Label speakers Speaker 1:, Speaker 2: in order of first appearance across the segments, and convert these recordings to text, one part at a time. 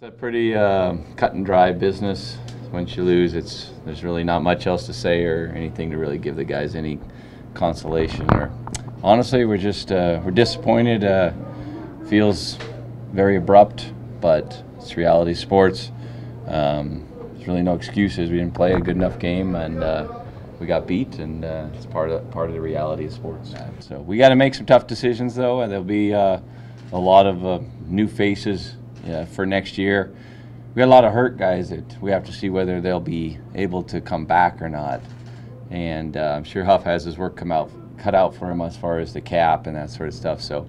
Speaker 1: It's a pretty uh, cut and dry business. Once you lose, it's there's really not much else to say or anything to really give the guys any consolation. Or honestly, we're just uh, we're disappointed. Uh, feels very abrupt, but it's reality sports. Um, there's really no excuses. We didn't play a good enough game, and uh, we got beat, and uh, it's part of part of the reality of sports. So we got to make some tough decisions, though, and there'll be uh, a lot of uh, new faces uh, for next year. We got a lot of hurt guys that we have to see whether they'll be able to come back or not. And uh, I'm sure Huff has his work come out cut out for him as far as the cap and that sort of stuff. So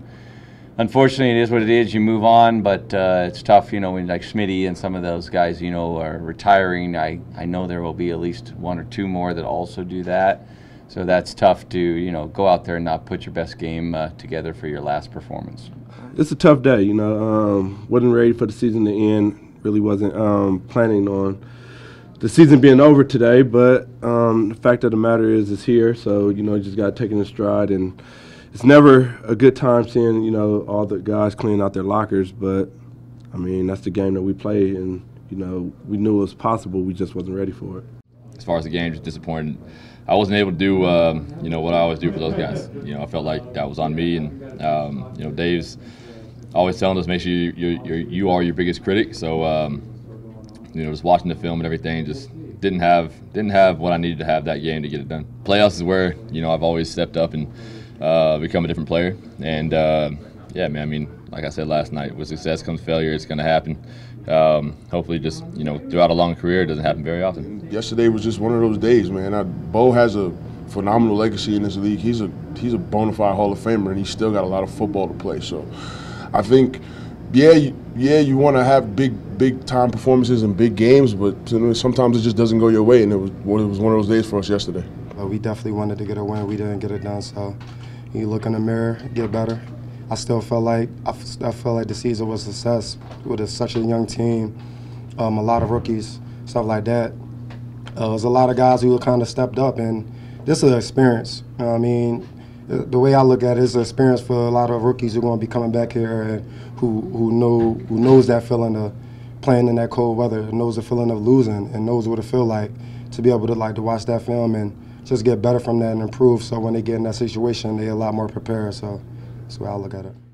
Speaker 1: unfortunately, it is what it is. You move on, but uh, it's tough, you know, when like Smitty and some of those guys, you know, are retiring. I, I know there will be at least one or two more that also do that. So that's tough to, you know, go out there and not put your best game uh, together for your last performance.
Speaker 2: It's a tough day, you know. Um, wasn't ready for the season to end. Really wasn't um, planning on the season being over today, but um, the fact of the matter is, it's here. So you know, you just got to take it in stride and it's never a good time seeing you know all the guys clean out their lockers, but I mean that's the game that we play, and you know we knew it was possible. We just wasn't ready for it.
Speaker 3: Far as the game, just disappointed. I wasn't able to do um, you know what I always do for those guys. You know I felt like that was on me, and um, you know Dave's always telling us make sure you you you are your biggest critic. So um, you know just watching the film and everything just didn't have didn't have what I needed to have that game to get it done. Playoffs is where you know I've always stepped up and uh, become a different player. And uh, yeah, man, I mean, like I said last night, with success comes failure. It's going to happen. Um, hopefully, just you know, throughout a long career, it doesn't happen very often.
Speaker 4: Yesterday was just one of those days, man. I, Bo has a phenomenal legacy in this league. He's a he's a bona fide Hall of Famer, and he's still got a lot of football to play. So, I think, yeah, you, yeah, you want to have big big time performances and big games, but sometimes it just doesn't go your way, and it was it was one of those days for us yesterday.
Speaker 5: But we definitely wanted to get a win. We didn't get it done, so you look in the mirror, get better. I still felt like I, felt like the season was a success with a, such a young team, um, a lot of rookies, stuff like that. Uh, there's a lot of guys who kind of stepped up, and this is an experience. You know I mean, the, the, way I look at it is an experience for a lot of rookies who are going to be coming back here and who who know who knows that feeling of playing in that cold weather, knows the feeling of losing, and knows what it feel like to be able to like to watch that film and just get better from that and improve. So when they get in that situation, they're a lot more prepared. So that's the way I look at it.